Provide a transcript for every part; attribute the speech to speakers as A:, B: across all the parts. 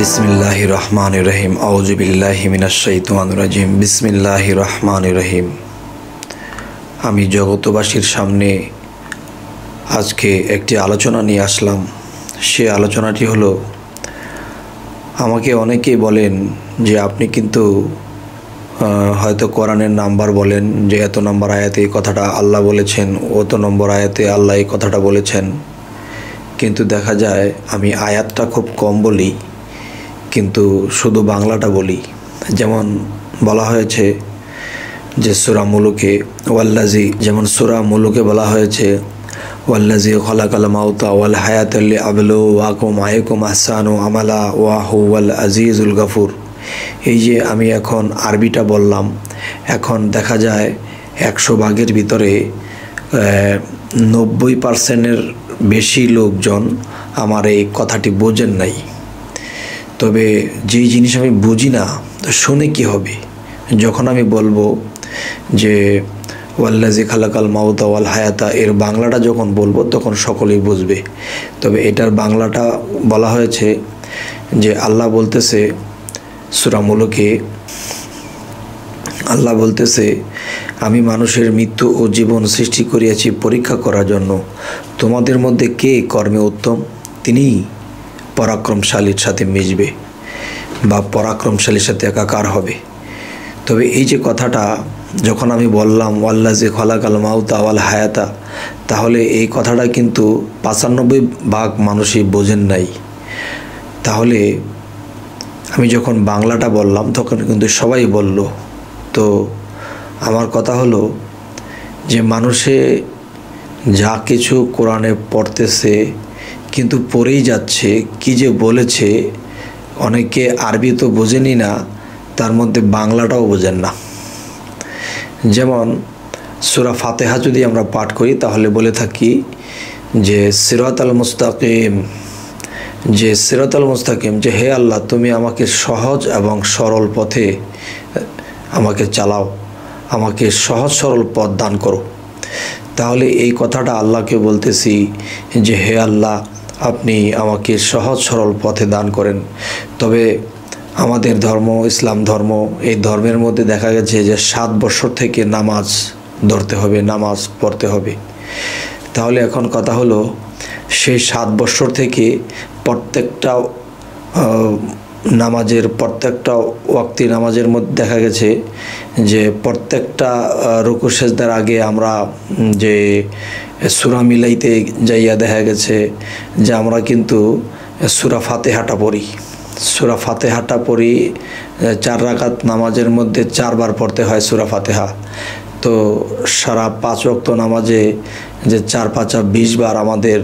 A: বিসমিল্লাহ রহমান রহিম আউজুবিল্লাহ মিনাশাইতান রাজিম। বিসমিল্লাহ রহমান রহিম আমি জগতবাসীর সামনে আজকে একটি আলোচনা নিয়ে আসলাম। সে আলোচনাটি হলো, আমাকে অনেকেই বলেন যে আপনি কিন্তু হয়তো কোরআনের নাম্বার বলেন যে এত নম্বর আয়াতে এই কথাটা আল্লাহ বলেছেন, অত নম্বর আয়াতে আল্লাহ এই কথাটা বলেছেন। কিন্তু দেখা যায়, আমি আয়াতটা খুব কম বলি। কিন্তু শুধু বাংলাটা বলি। যেমন বলা হয়েছে যে সুরা মুলুকে ওয়াল্লাজি যেমন সুরা মুলুকে বলা হয়েছে ওয়াল্লাজি খলাকাল মাউতা ওয়াল হায়াতাল্লি আবলু ওয়াকুম আয়কুম আহসানু আমালা ওয়াহু ওয়াল আজিজুল গাফুর। এই যে আমি এখন আরবিটা বললাম, এখন দেখা যায় একশো ভাগের ভিতরে নব্বই পার্সেন্টের বেশি লোকজন আমার এই কথাটি বোঝেন নাই। তবে যেই জিনিস আমি বুঝি না, তো শুনে কি হবে? যখন আমি বলব যে ওয়াল্লাজি খালাকাল মাউতা ওয়াল হায়াতা, এর বাংলাটা যখন বলব, তখন সকলেই বুঝবে। তবে এটার বাংলাটা বলা হয়েছে যে, আল্লাহ বলতেছে সুরামূলকে আল্লাহ বলতেছে, আমি মানুষের মৃত্যু ও জীবন সৃষ্টি করিয়াছি পরীক্ষা করার জন্য। তোমাদের মধ্যে কে কর্মে উত্তম? তিনিই। পরাক্রমশালীর সাথে মিশবে বা পরাক্রমশালীর সাথে একাকার হবে। তবে এই যে কথাটা যখন আমি বললাম ওয়াল্লা যে খলাক আল মাউতা ওয়াল হায়াতা তাহলে এই কথাটা কিন্তু পাঁচানব্বই ভাগ মানুষই বোঝেন নাই। তাহলে আমি যখন বাংলাটা বললাম, তখন কিন্তু সবাই বলল। তো আমার কথা হলো যে মানুষে যা কিছু কোরআনে পড়তেছে কিন্তু পড়েই যাচ্ছে, কি যে বলেছে, অনেকে আরবি তো বোঝেনি না, তার মধ্যে বাংলাটাও বোঝেন না। যেমন সুরা ফাতেহা যদি আমরা পাঠ করি, তাহলে বলে থাকি যে সিরাত আল মুস্তাকিম, যে সিরাত আল মুস্তাকিম, যে হে আল্লাহ, তুমি আমাকে সহজ এবং সরল পথে আমাকে চালাও, আমাকে সহজ সরল পথ দান করো। তাহলে এই কথাটা আল্লাহকে বলতেছি যে হে আল্লাহ আপনি আমাকে সহজ সরল পথে দান করেন। তবে আমাদের ধর্ম ইসলাম ধর্ম এই ধর্মের মধ্যে দেখা গেছে যে সাত বছর থেকে নামাজ ধরতে হবে নামাজ পড়তে হবে। তাহলে এখন কথা হলো সেই সাত বছর থেকে প্রত্যেকটা নামাজের প্রত্যেকটা ওয়াক্তি নামাজের মধ্যে দেখা গেছে যে প্রত্যেকটা আহ, রুকু সেজদার আগে আমরা যে সুরা মিলাইতে যাইয়া দেখা গেছে যে আমরা কিন্তু সুরা ফাতেহাটা পড়ি। সুরা ফাতেহাটা পড়ি চার রাকাত নামাজের মধ্যে চারবার পড়তে হয় সুরা ফাতেহা। তো সারা পাঁচ ওয়াক্ত নামাজে যে চার পাঁচা বিশ বার আমাদের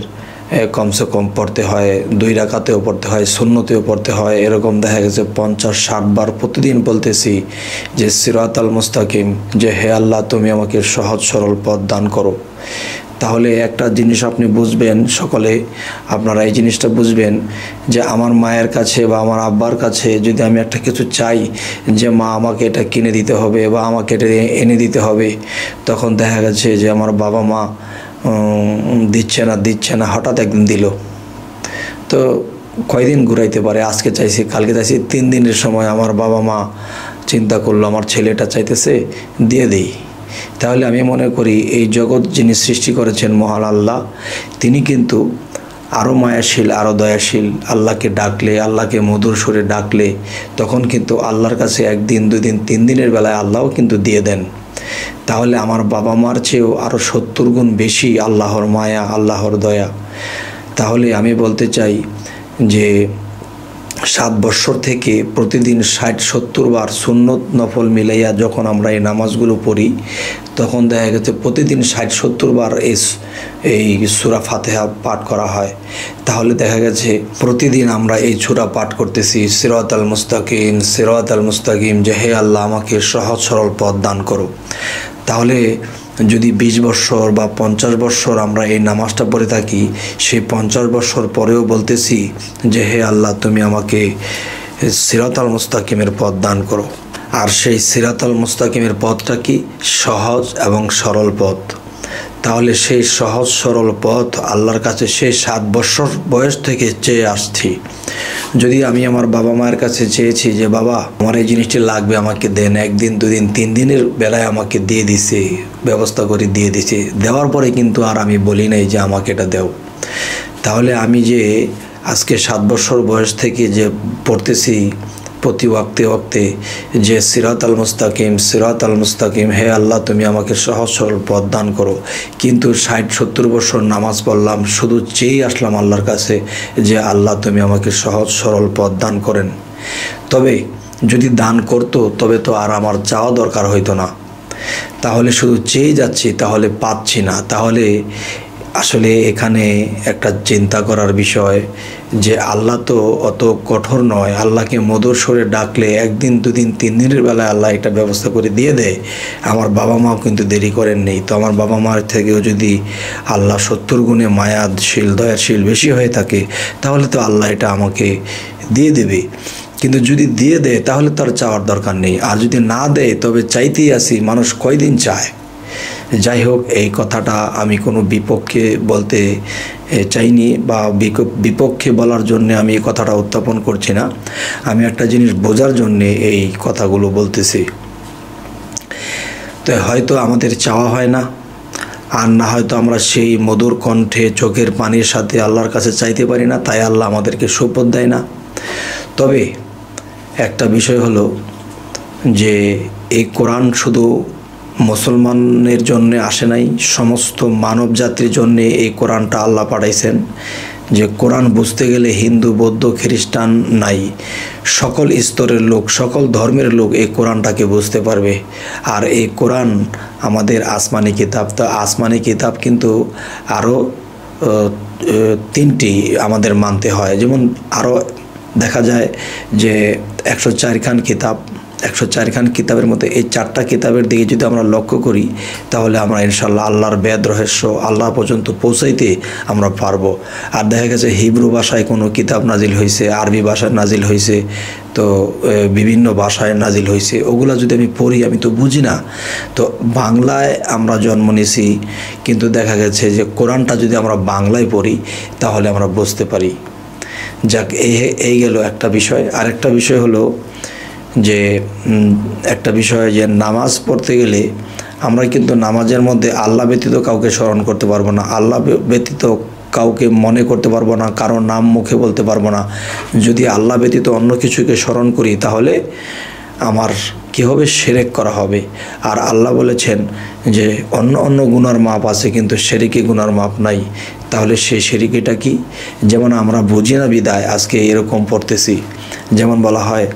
A: কমসে কম পড়তে হয়, দুই রাকাতেও পড়তে হয় শূন্যতেও পড়তে হয়, এরকম দেখা গেছে পঞ্চাশ, ষাট বার প্রতিদিন বলতেছি যে সিরাত আল মুস্তাকিম, যে হে আল্লাহ তুমি আমাকে সহজ সরল পথ দান করো। তাহলে একটা জিনিস আপনি বুঝবেন সকলে, আপনারা এই জিনিসটা বুঝবেন যে আমার মায়ের কাছে বা আমার আব্বার কাছে যদি আমি একটা কিছু চাই যে মা আমাকে এটা কিনে দিতে হবে বা আমাকে এটা এনে দিতে হবে, তখন দেখা গেছে যে আমার বাবা মা দিচ্ছে না দিচ্ছে না, হঠাৎ একদিন দিল। তো কয়দিন ঘুরাইতে পারে? আজকে চাইছি, কালকে চাইছি, তিন দিনের সময় আমার বাবা মা চিন্তা করল, আমার ছেলেটা চাইতেছে, দিয়ে দেই। তাহলে আমি মনে করি এই জগৎ যিনি সৃষ্টি করেছেন মহান আল্লাহ, তিনি কিন্তু আরও মায়াশীল আরও দয়াশীল, আল্লাহকে ডাকলে, আল্লাহকে মধুর সুরে ডাকলে, তখন কিন্তু আল্লাহর কাছে একদিন দুই দিন তিন দিনের বেলায় আল্লাহও কিন্তু দিয়ে দেন। তাহলে আমার বাবা মার চেয়েও আরও সত্তর গুণ বেশি আল্লাহর মায়া, আল্লাহর দয়া। তাহলে আমি বলতে চাই যে সাত বৎসর থেকে প্রতিদিন ষাট, সত্তর বার সুন্নত নফল মিলাইয়া যখন আমরা এই নামাজগুলো পড়ি, তখন দেখা গেছে প্রতিদিন ষাট, সত্তর বার এই এই সুরা ফাতেহা পাঠ করা হয়। তাহলে দেখা গেছে প্রতিদিন আমরা এই সুরা পাঠ করতেছি সিরাত আল মুস্তাকিম সিরাত আল মুস্তাকিম, যে হে আল্লাহ আমাকে সহজ সরল পথ দান করো। তাহলে যদি বিশ বৎসর বা পঞ্চাশ বৎসর আমরা এই নামাজটা পড়ে থাকি, সেই পঞ্চাশ বৎসর পরেও বলতেছি যে, হে আল্লাহ, তুমি আমাকে সিরাতাল মুস্তাকিমের পথ দান করো। আর সেই সিরাতাল মুস্তাকিমের পথটা কি? সহজ এবং সরল পথ। তাহলে সেই সহজ সরল পথ আল্লাহর কাছে সেই সাত বছর বয়স থেকে চেয়ে আসছি। যদি আমি আমার বাবা মায়ের কাছে চেয়েছি যে, বাবা, আমার এই জিনিসটি লাগবে আমাকে দেন, একদিন, দুদিন, তিন দিনের বেলায় আমাকে দিয়ে দিছে, ব্যবস্থা করে দিয়ে দিছে। দেওয়ার পরে কিন্তু আর আমি বলি নাই যে, আমাকে এটা দেও। তাহলে আমি যে আজকে সাত বছর বয়স থেকে যে পড়তেছি প্রতি ওয়াক্তে ওয়াক্তে যে সিরাত আল মুস্তাকিম, সিরাত আল মুস্তাকিম, হে আল্লাহ, তুমি আমাকে সহজ সরল পথ দান করো। কিন্তু ষাট, সত্তর বছর নামাজ পড়লাম, শুধু চেয়েই আসলাম আল্লাহর কাছে যে, আল্লাহ, তুমি আমাকে সহজ সরল পথ দান করেন। তবে যদি দান করতো, তবে তো আর আমার চাওয়া দরকার হইতো না। তাহলে শুধু চেয়ে যাচ্ছি, তাহলে পাচ্ছি না। তাহলে আসলে এখানে একটা চিন্তা করার বিষয় যে আল্লাহ তো অত কঠোর নয়। আল্লাহকে মধুর সরে ডাকলে একদিন, দুদিন, তিন দিনের বেলায় আল্লাহ এটা ব্যবস্থা করে দিয়ে দেয়। আমার বাবা মাও কিন্তু দেরি করেন নেই। তো আমার বাবা মার থেকেও যদি আল্লাহ সত্তর গুণে মায়াদশীল, দয়াশীল বেশি হয়ে থাকে, তাহলে তো আল্লাহ এটা আমাকে দিয়ে দেবে। কিন্তু যদি দিয়ে দেয়, তাহলে তার চাওয়ার দরকার নেই। আর যদি না দেয়, তবে চাইতেই আসি মানুষ কয়দিন চায়? যাই হোক এই কথাটা আমি কোনো বিপক্ষে বলতে চাইনি বা বিপক্ষে বলার জন্য আমি এই কথাটা উত্থাপন করছি না। আমি একটা জিনিস বোঝার জন্যে এই কথাগুলো বলতেছি। তো হয়তো আমাদের চাওয়া হয় না, আর না হয়তো আমরা সেই মধুর কণ্ঠে, চোখের পানির সাথে আল্লাহর কাছে চাইতে পারি না, তাই আল্লাহ আমাদেরকে সুপথ দেয় না। তবে একটা বিষয় হলো যে, এই কোরআন শুধু মুসলমানের জন্য আসে নাই, সমস্ত মানব জাতির জন্য এই কোরআনটা আল্লাহ পাঠাইছেন যে কোরআন বুঝতে গেলে হিন্দু, বৌদ্ধ, খ্রিস্টান নাই। সকল স্তরের লোক, সকল ধর্মের লোক এই কোরআনটাকে বুঝতে পারবে। আর এই কোরআন আমাদের আসমানি কিতাব, তা আসমানি কিতাব কিন্তু আরও তিনটি আমাদের মানতে হয়। যেমন আরও দেখা যায় যে একশো চারখান কিতাব একশো চারখান কিতাবের মধ্যে এই চারটা কিতাবের দিকে যদি আমরা লক্ষ্য করি, তাহলে আমরা ইনশাল্লাহ আল্লাহর বেদ, রহস্য, আল্লাহ পর্যন্ত পৌঁছাইতে আমরা পারব। আর দেখা গেছে হিব্রু ভাষায় কোনো কিতাব নাজিল হয়েছে আরবি ভাষায় নাজিল হয়েছে তো বিভিন্ন ভাষায় নাজিল হয়েছে ওগুলা যদি আমি পড়ি, আমি তো বুঝি না। তো বাংলায় আমরা জন্ম নিয়েছি, কিন্তু দেখা গেছে যে কোরআনটা যদি আমরা বাংলায় পড়ি, তাহলে আমরা বুঝতে পারি। যাক, এই এই গেল একটা বিষয়। আরেকটা বিষয় হলো যে একটা বিষয় যে নামাজ পড়তে গেলে আমরা কিন্তু নামাজের মধ্যে আল্লাহ ব্যতীত কাউকে স্মরণ করতে পারব না। আল্লাহ ব্যতীত কাউকে মনে করতে পারব না, কারও নাম মুখে বলতে পারব না। যদি আল্লাহ ব্যতীত অন্য কিছুকে স্মরণ করি তাহলে আমার কি হবে? সেরেক করা হবে। আর আল্লাহ বলেছেন যে, অন্য অন্য গুনার মাপ আছে কিন্তু সেরিকে গুনার মাপ নাই। তাহলে সেই সেরিকেটা কি? যেমন আমরা বুঝি না বিদায়, আজকে এরকম পড়তেছি। যেমন বলা হয়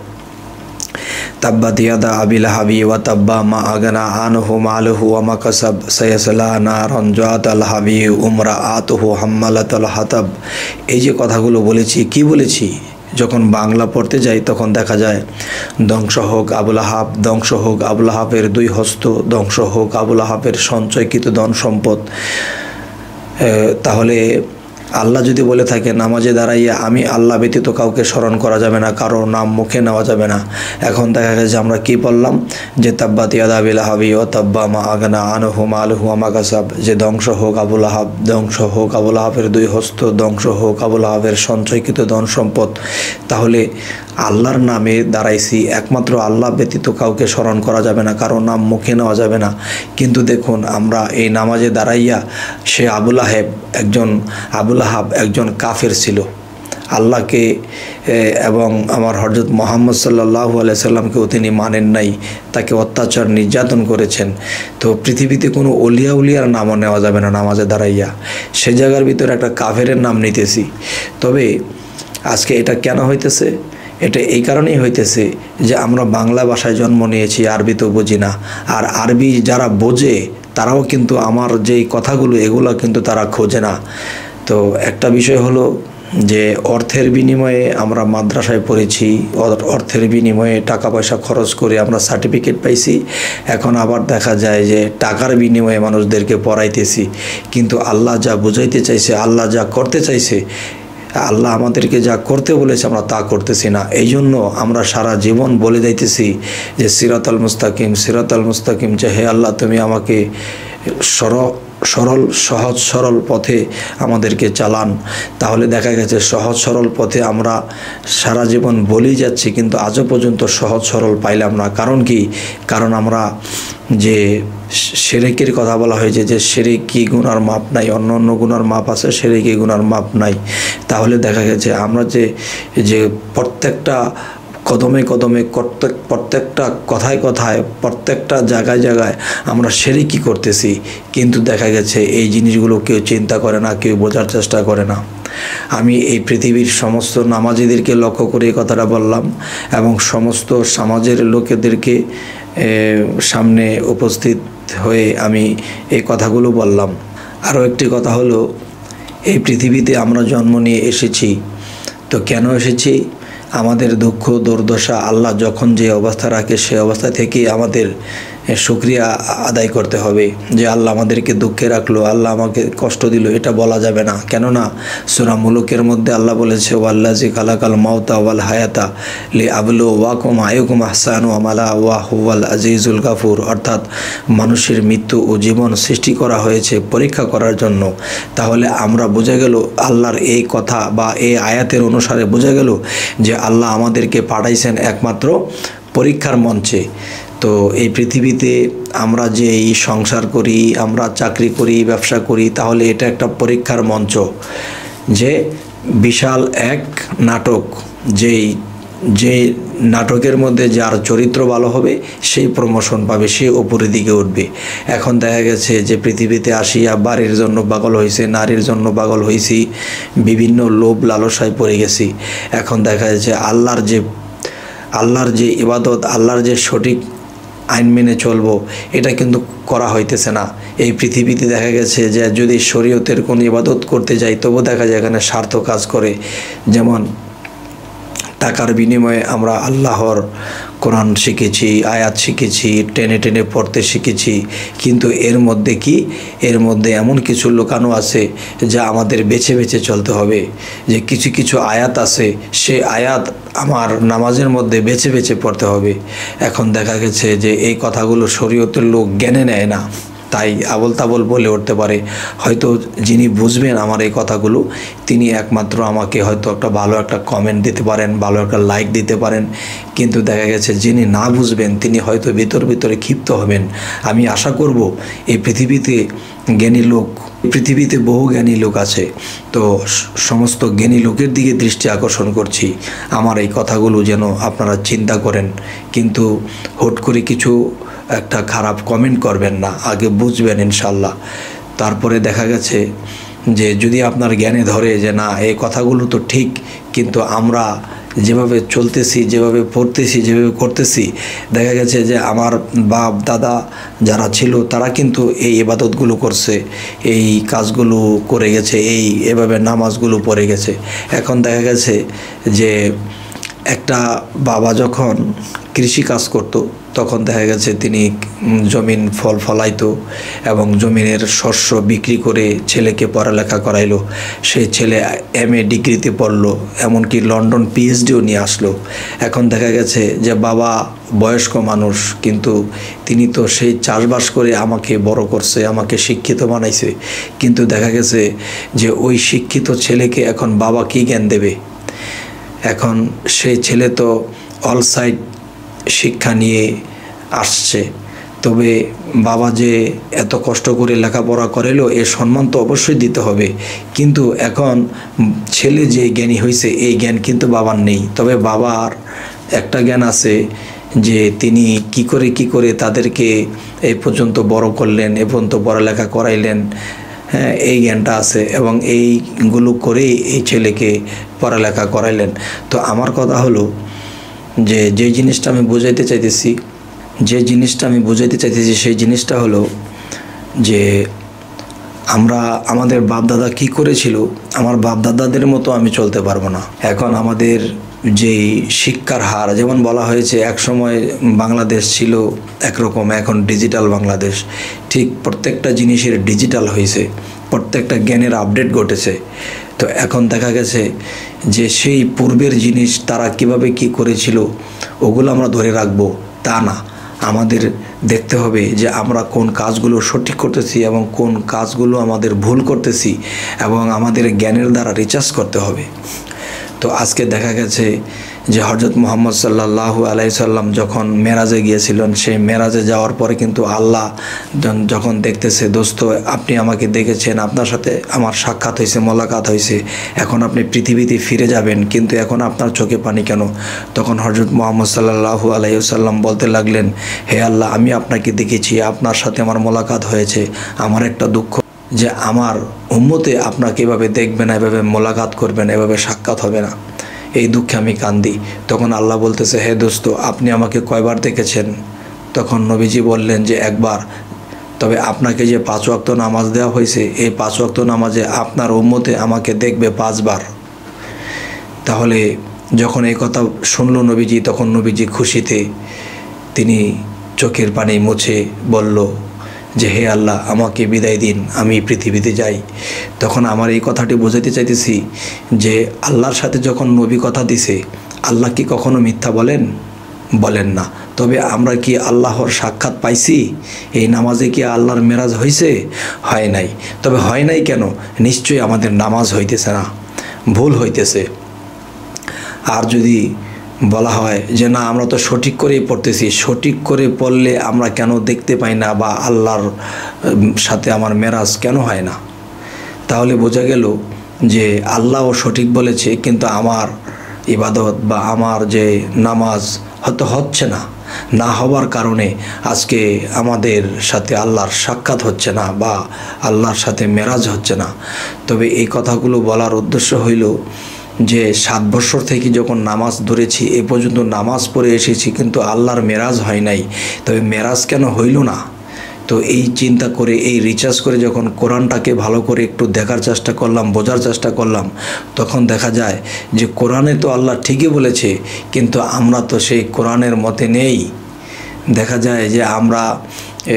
A: তাব্বাত ইয়াদা আবিল হাবি ওয়া তাব্বা মা আগনা আনহু মালহু ওয়া মা কাসাব। সায়াসলা নারন জাত আল হাবি উমরা আতহু হাম্মালাত আল হাতাব। এই যে কথাগুলো বলেছি, কি বলেছি? যখন বাংলা পড়তে যাই তখন দেখা যায়, ধ্বংস হোক আবুল আহাব, ধ্বংস হোক আবুল আহাবের দুই হস্ত, ধ্বংস হোক আবুল আহাবের সঞ্চয়কৃত ধন সম্পদ। তাহলে আল্লাহ যদি বলে থাকে, নামাজে দাঁড়াইয়া আমি আল্লাহ ব্যতীত কাউকে স্মরণ করা যাবে না, কারও নাম মুখে নেওয়া যাবে না। এখন দেখা গেছে আমরা কি বললাম? যে তাব্বা তিয়াদাবিল হাবি ও তাব্বা মা আগনা আনহু মালহু আমাকাসাব যে ধ্বংস হোক আবুল আহাব ধ্বংস হোক আবুল আহাবের দুই হস্ত, ধ্বংস হোক আবুল আহাবের সঞ্চয়কৃত ধন সম্পদ, তাহলে আল্লাহর নামে দাঁড়াইছি, একমাত্র আল্লাহ ব্যতীত কাউকে স্মরণ করা যাবে না, কারও নাম মুখে নেওয়া যাবে না। কিন্তু দেখুন, আমরা এই নামাজে দাঁড়াইয়া সে আবুল আহেব একজন, আবুল আহাব একজন কাফের ছিল। আল্লাহকে এবং আমার হরজত মোহাম্মদ সাল্লাহ আলাইসাল্লামকেও তিনি মানেন নাই, তাকে অত্যাচার, নির্যাতন করেছেন। তো পৃথিবীতে কোনো অলিয়া উলিয়ার নামও নেওয়া যাবে না নামাজে দাঁড়াইয়া। সে জায়গার ভিতরে একটা কাফের নাম নিতেছি। তবে আজকে এটা কেন হইতেছে? এটা এই কারণেই হইতেছে যে আমরা বাংলা ভাষায় জন্ম নিয়েছি, আরবি তো বুঝি না। আর আরবি যারা বোঝে, তারাও কিন্তু আমার যেই কথাগুলো, এগুলো কিন্তু তারা খোঁজে না। তো একটা বিষয় হলো যে অর্থের বিনিময়ে আমরা মাদ্রাসায় পড়েছি অর্থের বিনিময়ে টাকা পয়সা খরচ করে আমরা সার্টিফিকেট পাইছি। এখন আবার দেখা যায় যে টাকার বিনিময়ে মানুষদেরকে পড়াইতেছি। কিন্তু আল্লাহ যা বুঝাইতে চাইছে, আল্লাহ যা করতে চাইছে আল্লাহ আমাদেরকে যা করতে বলেছে আমরা তা করতেছি না। এই জন্য আমরা সারা জীবন বলে যাইতেছি যে সিরাত আল মুস্তাকিম সিরাত আল মুস্তাকিম, যে হে আল্লাহ তুমি আমাকে সর সরল, সহজ, সরল পথে আমাদেরকে চালান। তাহলে দেখা গেছে সহজ, সরল পথে আমরা সারা জীবন বলেই যাচ্ছি, কিন্তু আজও পর্যন্ত সহজ, সরল পাইলাম না। কারণ কি? কারণ আমরা যে সেরেকের কথা বলা হয়েছে যে সেরে কি গুণার মাপ নাই, অন্য অন্য গুণার মাপ আছে সেরে কি গুণার মাপ নাই। তাহলে দেখা গেছে আমরা যে যে প্রত্যেকটা কদমে কদমে প্রত্যেক প্রত্যেকটা কথায় কথায়, প্রত্যেকটা জায়গায় জায়গায় আমরা সেরে কি করতেছি? কিন্তু দেখা গেছে এই জিনিসগুলো কেউ চিন্তা করে না, কেউ বোঝার চেষ্টা করে না। আমি এই পৃথিবীর সমস্ত নামাজিদেরকে লক্ষ্য করে কথাটা বললাম এবং সমস্ত সমাজের লোকেদেরকে সামনে উপস্থিত হয়ে আমি এই কথাগুলো বললাম। আরও একটি কথা হলো, এই পৃথিবীতে আমরা জন্ম নিয়ে এসেছি, তো কেন এসেছি? আমাদের দুঃখ দুর্দশা আল্লাহ যখন যে অবস্থা রাখে সে অবস্থা থেকেই আমাদের শুক্রিয়া আদায় করতে হবে যে আল্লাহ আমাদেরকে দুঃখে রাখল, আল্লাহ আমাকে কষ্ট দিল, এটা বলা যাবে না। কেননা সুরা মুলুকের মধ্যে আল্লাহ বলেছে ওয়াল্লাজি কালাকাল মাওতা ওয়াল হায়াতা লি আবলু ওয়াকুম আয়ুকুম আহসানু আমালা ওয়া হুয়াল আজিজুল গাফুর। অর্থাৎ মানুষের মৃত্যু ও জীবন সৃষ্টি করা হয়েছে পরীক্ষা করার জন্য। তাহলে আমরা বোঝা গেল আল্লাহর এই কথা বা এই আয়াতের অনুসারে বোঝা গেল যে আল্লাহ আমাদেরকে পাঠাইছেন একমাত্র পরীক্ষার মঞ্চে। তো এই পৃথিবীতে আমরা যে এই সংসার করি, আমরা চাকরি করি, ব্যবসা করি, তাহলে এটা একটা পরীক্ষার মঞ্চ। যে বিশাল এক নাটক, যেই যে নাটকের মধ্যে যার চরিত্র ভালো হবে, সেই প্রমোশন পাবে, সে ওপরের দিকে উঠবে। এখন দেখা গেছে যে পৃথিবীতে আসিয়া বাড়ির জন্য পাগল হয়েছে নারীর জন্য পাগল হয়েছি বিভিন্ন লোভ লালসায় পড়ে গেছি। এখন দেখা যাচ্ছে আল্লাহর যে আল্লাহর যে ইবাদত, আল্লাহর যে সঠিক আইন মেনে চলবো, এটা কিন্তু করা হইতেছে না। এই পৃথিবীতে দেখা গেছে যে যদি শরীয়তের কোনো ইবাদত করতে যাই, তবু দেখা যায় এখানে স্বার্থ কাজ করে। যেমন টাকার বিনিময়ে আমরা আল্লাহর কোরআন শিখেছি, আয়াত শিখেছি, টেনে টেনে পড়তে শিখেছি। কিন্তু এর মধ্যে কি? এর মধ্যে এমন কিছু লুকানো আছে যা আমাদের বেছে বেছে চলতে হবে। যে কিছু কিছু আয়াত আছে, সে আয়াত আমার নামাজের মধ্যে বেছে বেছে পড়তে হবে। এখন দেখা গেছে যে এই কথাগুলো শরীয়তের লোক জ্ঞানে নেয় না। তাই আবল তাবল বলে উঠতে পারে, হয়তো যিনি বুঝবেন আমার এই কথাগুলো, তিনি একমাত্র আমাকে হয়তো একটা ভালো একটা কমেন্ট দিতে পারেন, ভালো একটা লাইক দিতে পারেন। কিন্তু দেখা গেছে যিনি না বুঝবেন, তিনি হয়তো ভিতর ভিতরে ক্ষিপ্ত হবেন। আমি আশা করব, এই পৃথিবীতে জ্ঞানী লোক পৃথিবীতে বহু জ্ঞানী লোক আছে। তো সমস্ত জ্ঞানী লোকের দিকে দৃষ্টি আকর্ষণ করছি। আমার এই কথাগুলো যেন আপনারা চিন্তা করেন। কিন্তু হুট করে কিছু একটা খারাপ কমেন্ট করবেন না, আগে বুঝবেন ইনশাল্লাহ। তারপরে দেখা গেছে যে যদি আপনার জ্ঞানে ধরে যে না, এই কথাগুলো তো ঠিক, কিন্তু আমরা যেভাবে চলতেছি, যেভাবে পড়তেছি, যেভাবে করতেছি, দেখা গেছে যে আমার বাপ, দাদা যারা ছিল, তারা কিন্তু এই ইবাদতগুলো করছে, এই কাজগুলো করে গেছে, এই এভাবে নামাজগুলো পড়ে গেছে। এখন দেখা গেছে যে একটা বাবা যখন কৃষি কাজ করত তখন দেখা গেছে তিনি জমিন ফল ফলাইতো এবং জমিনের শস্য বিক্রি করে ছেলেকে পড়ালেখা করাইলো। সেই ছেলে এম এ ডিগ্রিতে পড়ল, এমনকি লন্ডন পিএইচডিও নিয়ে আসলো। এখন দেখা গেছে যে বাবা বয়স্ক মানুষ, কিন্তু তিনি তো সেই চাষবাস করে আমাকে বড় করছে, আমাকে শিক্ষিত বানাইছে। কিন্তু দেখা গেছে যে ওই শিক্ষিত ছেলেকে এখন বাবা কী জ্ঞান দেবে? এখন সেই ছেলে তো অল সাইড শিক্ষা নিয়ে আসছে। তবে বাবা যে এত কষ্ট করে লেখাপড়া করেলো এর সম্মান তো অবশ্যই দিতে হবে। কিন্তু এখন ছেলে যে জ্ঞানী হয়েছে এই জ্ঞান কিন্তু বাবার নেই। তবে বাবার একটা জ্ঞান আছে যে তিনি কি করে কি করে তাদেরকে এই পর্যন্ত বড় করলেন, এ পর্যন্ত পড়ালেখা করাইলেন। হ্যাঁ এই জ্ঞানটা আছে এবং এইগুলো করেই এই ছেলেকে পড়ালেখা করাইলেন। তো আমার কথা হলো যে যে জিনিসটা আমি বোঝাইতে চাইতেছি, যে জিনিসটা আমি বোঝাইতে চাইতেছি সেই জিনিসটা হলো যে, আমরা আমাদের বাপদাদা কি করেছিল, আমার বাপদাদাদের মতো আমি চলতে পারব না। এখন আমাদের যেই শিক্ষার হার, যেমন বলা হয়েছে, এক সময় বাংলাদেশ ছিল একরকম, এখন ডিজিটাল বাংলাদেশ। ঠিক প্রত্যেকটা জিনিসের ডিজিটাল হয়েছে, প্রত্যেকটা জ্ঞানের আপডেট ঘটেছে। তো এখন দেখা গেছে যে সেই পূর্বের জিনিস তারা কীভাবে কি করেছিল, ওগুলো আমরা ধরে রাখব। তা না। আমাদের দেখতে হবে যে আমরা কোন কাজগুলো সঠিক করতেছি এবং কোন কাজগুলো আমাদের ভুল করতেছি এবং আমাদের জ্ঞানের দ্বারা রিচার্জ করতে হবে। তো আজকে দেখা গেছে যে হজরত মোহাম্মদ সাল্লাহু আলাইসাল্লাম যখন মেরাজে গিয়েছিলেন, সেই মেরাজে যাওয়ার পরে কিন্তু আল্লাহ যখন দেখতেছে, দোস্ত, আপনি আমাকে দেখেছেন, আপনার সাথে আমার সাক্ষাৎ হয়েছে, মোলাকাত হয়েছে, এখন আপনি পৃথিবীতে ফিরে যাবেন, কিন্তু এখন আপনার চোখে পানি কেন? তখন হজরত মোহাম্মদ সাল্লাহু আলাইসাল্লাম বলতে লাগলেন, হে আল্লাহ, আমি আপনাকে দেখেছি, আপনার সাথে আমার মোলাকাত হয়েছে, আমার একটা দুঃখ যে আমার উম্মতে আপনাকে এভাবে দেখবে না, এভাবে মোলাকাত করবে না, এভাবে সাক্ষাৎ হবে না। এই দুঃখে আমি কান্দি। তখন আল্লাহ বলতেছে, হে দোস্ত, আপনি আমাকে কয়বার দেখেছেন? তখন নবীজি বললেন যে, একবার। তবে আপনাকে যে পাঁচ ওয়াক্ত নামাজ দেওয়া হয়েছে, এই পাঁচ ওয়াক্ত নামাজে আপনার উম্মতে আমাকে দেখবে পাঁচবার। তাহলে যখন এই কথা শুনল নবীজি, তখন নবীজি খুশিতে তিনি চোখের পানি মুছে বলল যে হে আল্লাহ, আমাকে বিদায় দিন, আমি পৃথিবীতে যাই। তখন আমার এই কথাটি বোঝাতে চাইতেছি যে আল্লাহর সাথে যখন নবী কথা দিছে, আল্লাহ কি কখনো মিথ্যা বলেন? বলেন না। তবে আমরা কি আল্লাহর সাক্ষাৎ পাইছি? এই নামাজে কি আল্লাহর মেরাজ হয়েছে হয় নাই। তবে হয় নাই কেন? নিশ্চয়ই আমাদের নামাজ হইতেছে না, ভুল হইতেছে। আর যদি বলা হয় যে, না, আমরা তো সঠিক করেই পড়তেছি। সঠিক করে পড়লে আমরা কেন দেখতে পাই না বা আল্লাহর সাথে আমার মেরাজ কেন হয় না? তাহলে বোঝা গেল যে, আল্লাহও সঠিক বলেছে, কিন্তু আমার ইবাদত বা আমার যে নামাজ হয়তো হচ্ছে না। না হওয়ার কারণে আজকে আমাদের সাথে আল্লাহর সাক্ষাৎ হচ্ছে না বা আল্লাহর সাথে মেরাজ হচ্ছে না। তবে এই কথাগুলো বলার উদ্দেশ্য হইল যে সাত বছর থেকে যখন নামাজ ধরেছি, এ পর্যন্ত নামাজ পড়ে এসেছি, কিন্তু আল্লাহর মেরাজ হয় নাই। তবে মেরাজ কেন হইল না? তো এই চিন্তা করে, এই রিচার্জ করে যখন কোরআনটাকে ভালো করে একটু দেখার চেষ্টা করলাম, বোঝার চেষ্টা করলাম, তখন দেখা যায় যে কোরআনে তো আল্লাহ ঠিকই বলেছে, কিন্তু আমরা তো সেই কোরআনের মতে নেই। দেখা যায় যে আমরা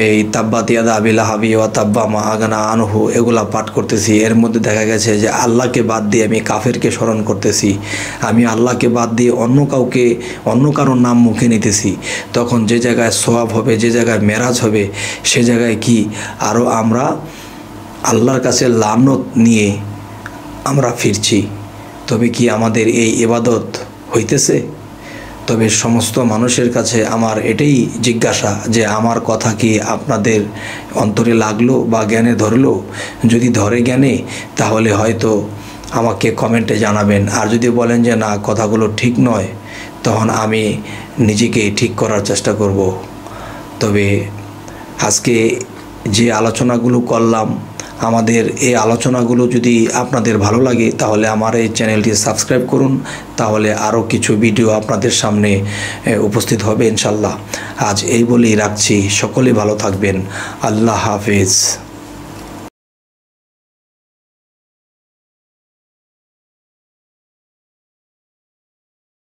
A: এই তাব্বা তিয়াদা আবিলা হাবি ও তাব্বা মা আগানা আনহু এগুলা পাঠ করতেছি। এর মধ্যে দেখা গেছে যে আল্লাহকে বাদ দিয়ে আমি কাফেরকে স্মরণ করতেছি। আমি আল্লাহকে বাদ দিয়ে অন্য কাউকে, অন্য কারোর নাম মুখে নিতেছি। তখন যে জায়গায় সোয়াব হবে, যে জায়গায় মেরাজ হবে, সে জায়গায় কি? আরও আমরা আল্লাহর কাছে লানত নিয়ে আমরা ফিরছি। তবে কি আমাদের এই এবাদত হইতেছে? তবে সমস্ত মানুষের কাছে আমার এটাই জিজ্ঞাসা যে আমার কথা কি আপনাদের অন্তরে লাগল বা জ্ঞানে ধরলো? যদি ধরে জ্ঞানে, তাহলে হয়তো আমাকে কমেন্টে জানাবেন। আর যদি বলেন যে না, কথাগুলো ঠিক নয়, তখন আমি নিজেকে ঠিক করার চেষ্টা করব। তবে আজকে যে আলোচনাগুলো করলাম আমাদের এই আলোচনাগুলো যদি আপনাদের ভালো লাগে, তাহলে আমার এই চ্যানেলটি সাবস্ক্রাইব করুন। তাহলে আরও কিছু ভিডিও আপনাদের সামনে উপস্থিত হবে ইনশাল্লাহ। আজ এই বলেই রাখছি। সকলে ভালো থাকবেন। আল্লাহ হাফেজ।